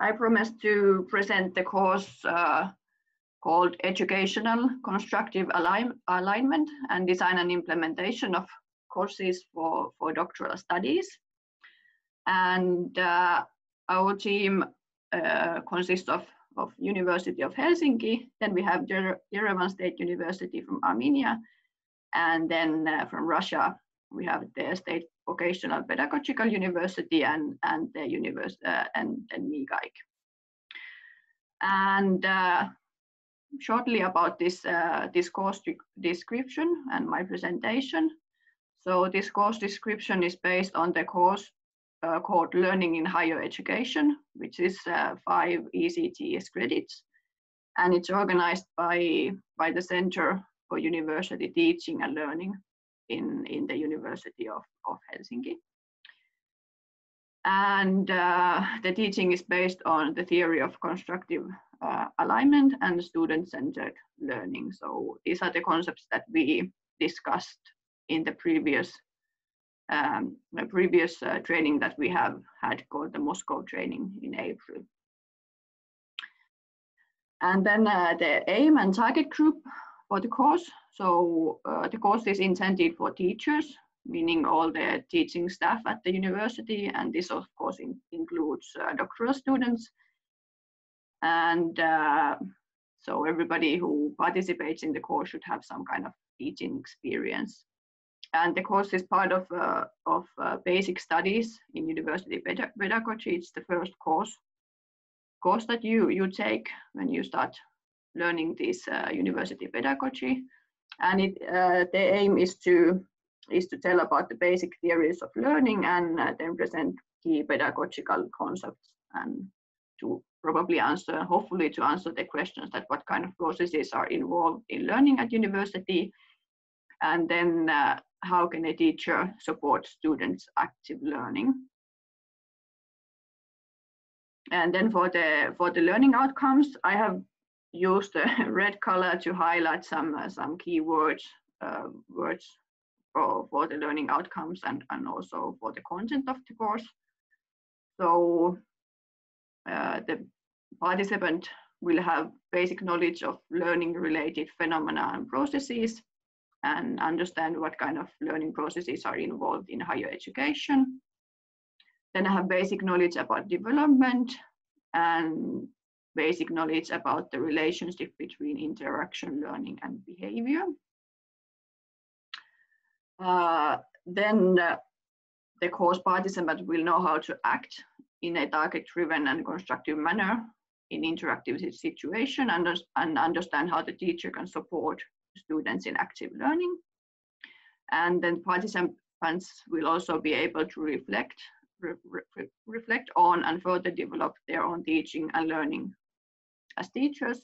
I promised to present the course uh, called Educational Constructive Align Alignment and Design and Implementation of Courses for, for Doctoral Studies. And uh, our team uh, consists of, of University of Helsinki, then we have Yerevan State University from Armenia, and then uh, from Russia, we have the State Vocational Pedagogical University and, and the university uh, and, and MIGAIC. And uh, shortly about this, uh, this course description and my presentation. So this course description is based on the course uh, called Learning in Higher Education, which is uh, five ECTS credits. And it's organized by, by the Center for University Teaching and Learning in, in the University of, of Helsinki. And uh, the teaching is based on the theory of constructive uh, alignment and student-centered learning. So these are the concepts that we discussed in the previous um, the previous uh, training that we have had called the Moscow training in April. And then uh, the aim and target group for the course. So uh, the course is intended for teachers, meaning all the teaching staff at the university, and this of course in, includes uh, doctoral students. And uh, so everybody who participates in the course should have some kind of teaching experience. And the course is part of, uh, of uh, basic studies in university pedagogy. It's the first course course that you, you take when you start learning this uh, university pedagogy. And it, uh, the aim is to, is to tell about the basic theories of learning and uh, then present key pedagogical concepts and to probably answer, hopefully to answer the questions that what kind of processes are involved in learning at university and then uh, how can a teacher support students active learning and then for the for the learning outcomes i have use the red color to highlight some uh, some key words uh, words for, for the learning outcomes and, and also for the content of the course. So uh, the participant will have basic knowledge of learning related phenomena and processes and understand what kind of learning processes are involved in higher education. Then I have basic knowledge about development and basic knowledge about the relationship between interaction, learning, and behavior. Uh, then uh, the course participant will know how to act in a target-driven and constructive manner in interactive situation and, and understand how the teacher can support students in active learning. And then participants will also be able to reflect re re reflect on and further develop their own teaching and learning as teachers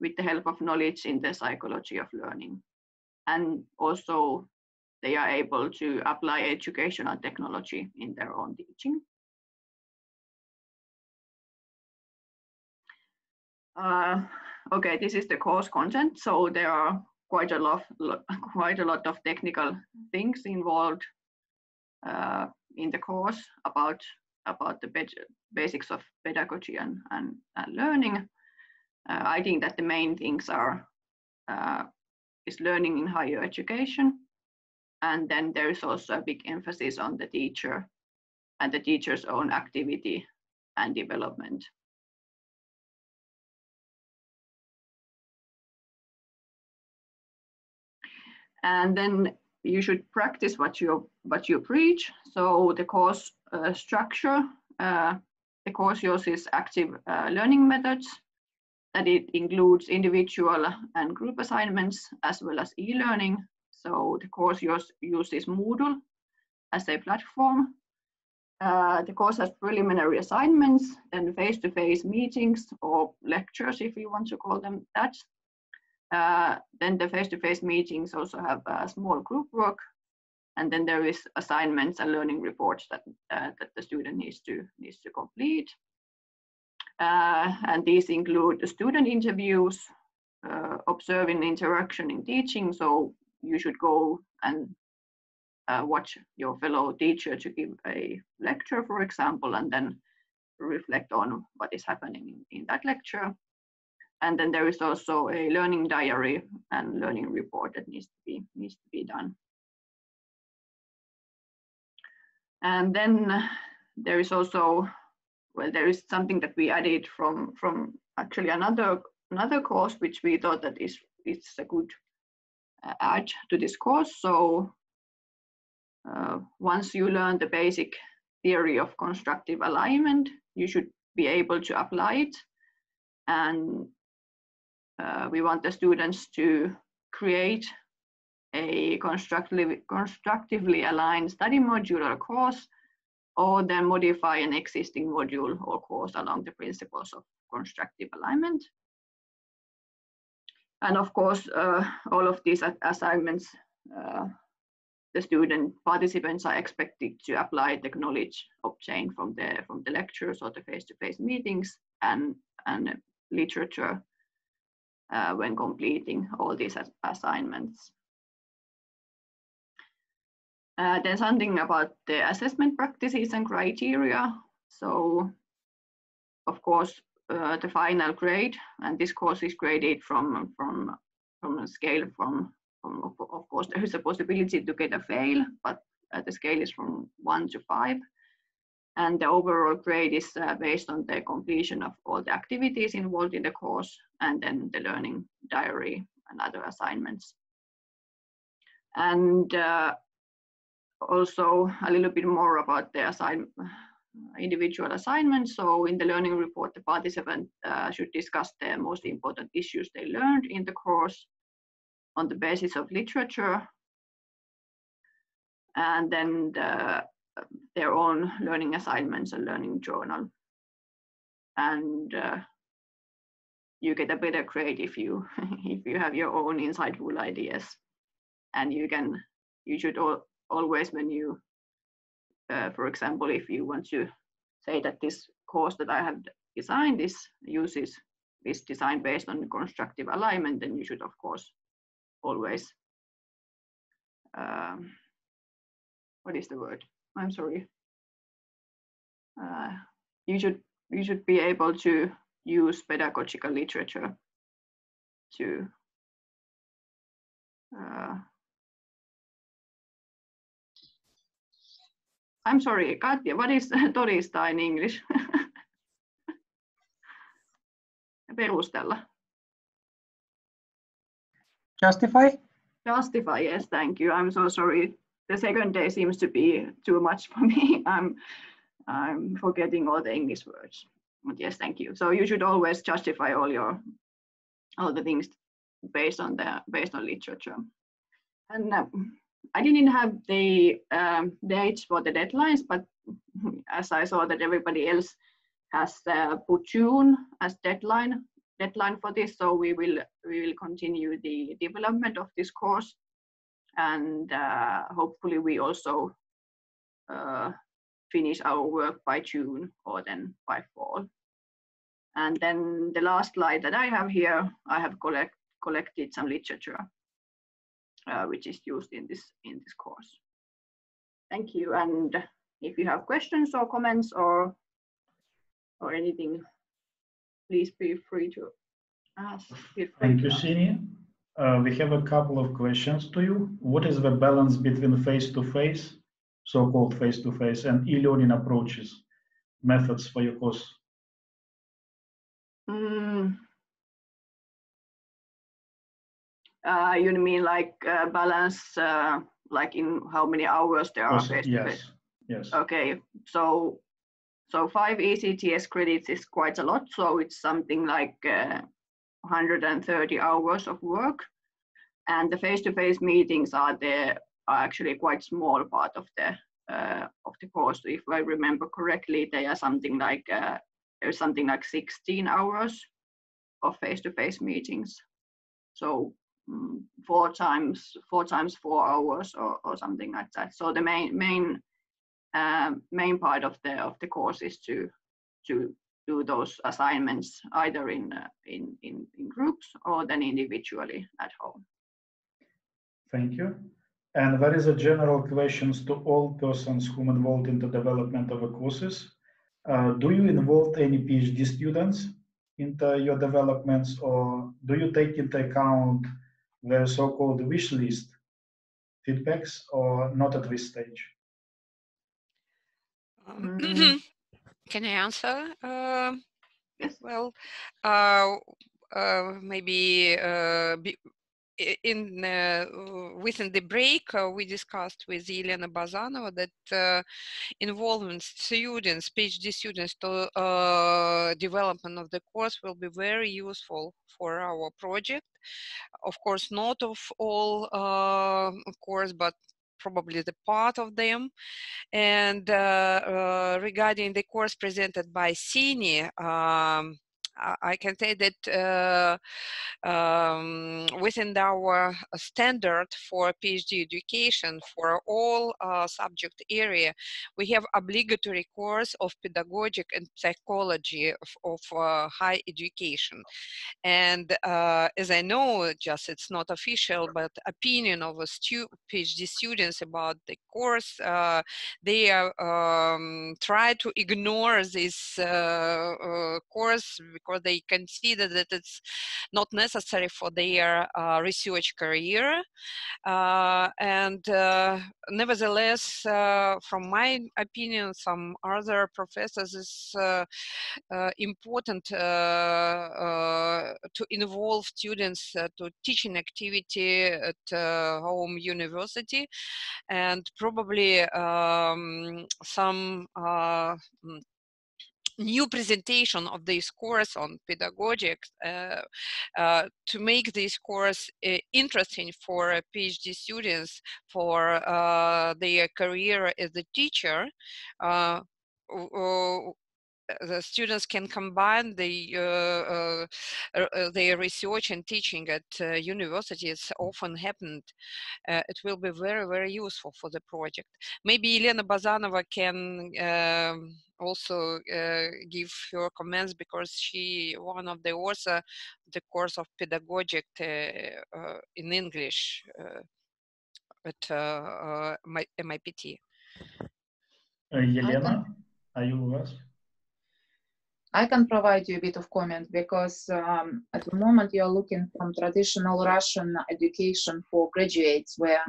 with the help of knowledge in the psychology of learning. And also they are able to apply educational technology in their own teaching. Uh, okay, this is the course content. So there are quite a lot, quite a lot of technical things involved uh, in the course about about the basics of pedagogy and, and, and learning. Uh, I think that the main things are uh, is learning in higher education, and then there is also a big emphasis on the teacher and the teacher's own activity and development. And then you should practice what you what you preach. So the course uh, structure, uh, the course uses active uh, learning methods that it includes individual and group assignments as well as e-learning. So the course use, uses Moodle as a platform. Uh, the course has preliminary assignments, then face-to-face -face meetings or lectures, if you want to call them that. Uh, then the face-to-face -face meetings also have a small group work, and then there is assignments and learning reports that uh, that the student needs to needs to complete. Uh, and these include student interviews, uh, observing interaction in teaching. So you should go and uh, watch your fellow teacher to give a lecture, for example, and then reflect on what is happening in, in that lecture. And then there is also a learning diary and learning report that needs to be needs to be done. And then there is also, well, there is something that we added from from actually another another course which we thought that is it's a good uh, add to this course. So uh, once you learn the basic theory of constructive alignment, you should be able to apply it. And uh, we want the students to create a constructively, constructively aligned study module or course, or then modify an existing module or course along the principles of constructive alignment. And of course, uh, all of these assignments, uh, the student participants are expected to apply the knowledge obtained from the from the lectures or the face-to-face -face meetings and and literature uh, when completing all these assignments. Uh, then something about the assessment practices and criteria. So, of course, uh, the final grade, and this course is graded from from from a scale from, from of, course there is a possibility to get a fail, but uh, the scale is from one to five, and the overall grade is uh, based on the completion of all the activities involved in the course, and then the learning diary and other assignments. And uh, also a little bit more about the individual assignments. So in the learning report, the participant uh, should discuss the most important issues they learned in the course on the basis of literature and then the, their own learning assignments and learning journal. And uh, you get a better grade if you if you have your own insightful ideas and you can you should all, always when you uh, for example, if you want to say that this course that I have designed is uses this design based on constructive alignment, then you should of course always um, what is the word? I'm sorry. Uh, you should you should be able to use pedagogical literature to uh, I'm sorry, Katja, what is todistaa in English? Perustella. Justify? Justify, yes, thank you. I'm so sorry. The second day seems to be too much for me. I'm, I'm forgetting all the English words. But yes, thank you. So you should always justify all your all the things based on the based on literature. And uh, I didn't have the um, dates for the deadlines, but as I saw that everybody else has uh, put June as deadline deadline for this, so we will we will continue the development of this course, and uh, hopefully we also uh, finish our work by June or then by fall. And then the last slide that I have here, I have collect, collected some literature uh, which is used in this in this course. Thank you. And if you have questions or comments or or anything, please feel free to ask. Thank you, Sini. Uh, we have a couple of questions to you. What is the balance between face-to-face, so-called face-to-face, and e-learning approaches, methods for your course? Mm, Uh, you mean like uh, balance, uh, like in how many hours there are face yes. Yes. Okay. So so five ECTS credits is quite a lot. So it's something like uh, 130 hours of work, and the face-to-face -face meetings are the are actually quite small part of the uh, of the course. If I remember correctly, they are something like uh, there's something like 16 hours of face-to-face -face meetings. So four times four times four hours or, or something like that. So the main main um, main part of the of the course is to to do those assignments either in uh, in, in in groups or then individually at home. Thank you. And there is a general questions to all persons who involved in the development of the courses. Uh, do you involve any PhD students into your developments or do you take into account the so-called wish list feedbacks or not at this stage? Um, mm. Can I answer? Uh, yes. Well, uh, uh, maybe uh, be, in uh, within the break uh, we discussed with Elena Bazanova that uh, involving students, PhD students, to uh, development of the course will be very useful for our project. Of course, not of all uh, course, but probably the part of them. And uh, uh, regarding the course presented by Sini, um, I can say that uh, um, within our standard for PhD education for all uh, subject area, we have obligatory course of pedagogic and psychology of, of uh, high education. And uh, as I know, just it's not official, but opinion of a stu PhD students about the course, uh, they um, try to ignore this uh, course because they consider that it's not necessary for their uh, research career. Uh, and uh, nevertheless, from my opinion, some other professors is important to involve students to teaching activity at home university and probably um, some uh, new presentation of this course on pedagogics uh, uh, to make this course uh, interesting for PhD students for uh, their career as a teacher uh, the students can combine the uh, uh, uh, their research and teaching at uh, universities often happened uh, it will be very very useful for the project maybe Elena Bazanova can um, also uh, give her comments because she one of the author the course of pedagogic in English at MIPT. Elena, are you with us? I can provide you a bit of comment because um, at the moment you're looking from traditional Russian education for graduates where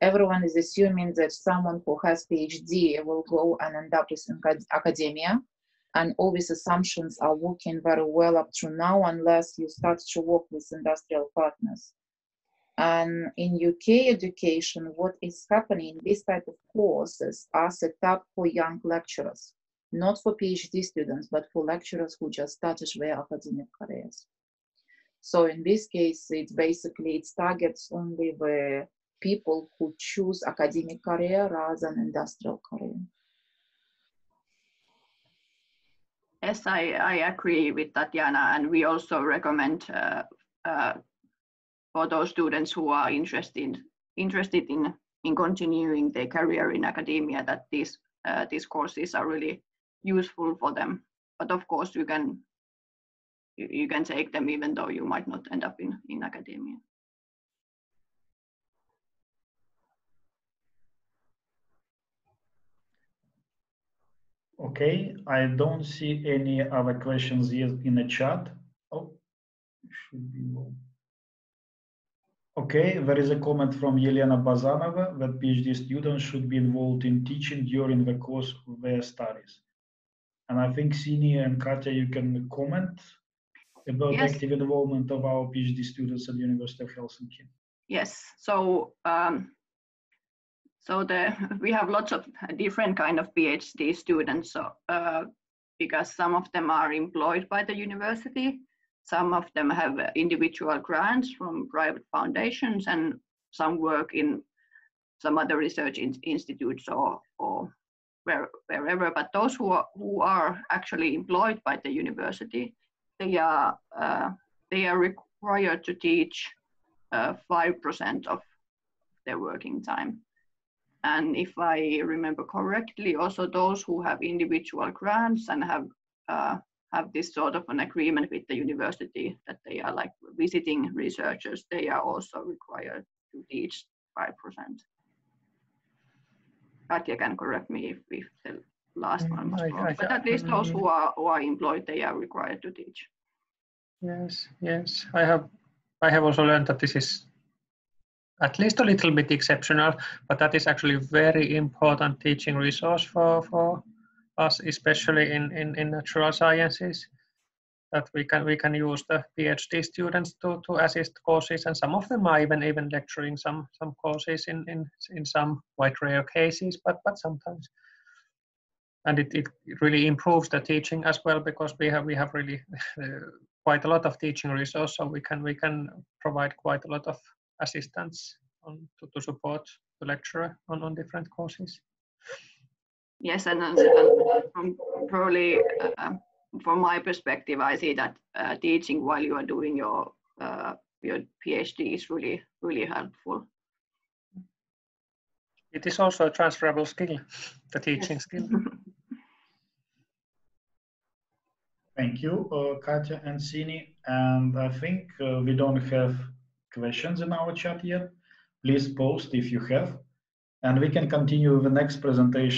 everyone is assuming that someone who has PhD will go and end up in academia. And all these assumptions are working very well up to now unless you start to work with industrial partners. And in UK education, what is happening, these type of courses are set up for young lecturers not for PhD students, but for lecturers who just started their academic careers. So in this case, it's basically, it targets only the people who choose academic career rather than industrial career. Yes, I, I agree with Tatiana, and we also recommend uh, uh, for those students who are interested interested in in continuing their career in academia that these uh, these courses are really useful for them. But of course, you can you, you can take them even though you might not end up in, in academia. Okay, I don't see any other questions yet in the chat. Oh, should be. Okay, there is a comment from Yelena Bazanova that PhD students should be involved in teaching during the course of their studies. And I think Sini and Katya, you can comment about yes. active involvement of our PhD students at the University of Helsinki. Yes, so um, so the we have lots of different kind of PhD students. So uh, because some of them are employed by the university, some of them have individual grants from private foundations, and some work in some other research in institutes or, or where, wherever, but those who are, who are actually employed by the university, they are, uh, they are required to teach uh, 5% of their working time. And if I remember correctly, also those who have individual grants and have uh, have this sort of an agreement with the university that they are like visiting researchers, they are also required to teach 5%. Katja can correct me if, if the last Mm, one was. I But at least those who are who are employed, they are required to teach. Yes, yes. I have I have also learned that this is at least a little bit exceptional, but that is actually very important teaching resource for, for us, especially in, in, in natural sciences. That we can we can use the PhD students to, to assist courses, and some of them are even even lecturing some some courses in, in, in some quite rare cases, but but sometimes. And it, it really improves the teaching as well because we have we have really uh, quite a lot of teaching resource, so we can we can provide quite a lot of assistance on to, to support the lecturer on, on different courses. Yes, and, and probably uh, from my perspective, I see that uh, teaching while you are doing your uh, your PhD is really really helpful. It is also a transferable skill, the teaching Yes. skill. Thank you, uh, Katya and Sini. And I think uh, we don't have questions in our chat yet. Please post if you have. And we can continue with the next presentation.